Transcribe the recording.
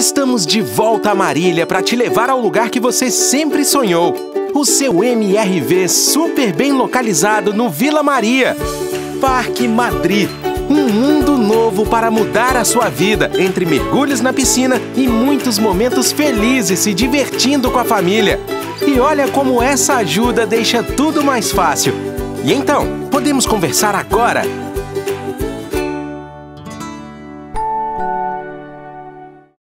Estamos de volta a Marília para te levar ao lugar que você sempre sonhou. O seu MRV super bem localizado no Vila Maria. Parque Madrid. Um mundo novo para mudar a sua vida, entre mergulhos na piscina e muitos momentos felizes se divertindo com a família. E olha como essa ajuda deixa tudo mais fácil. E então, podemos conversar agora?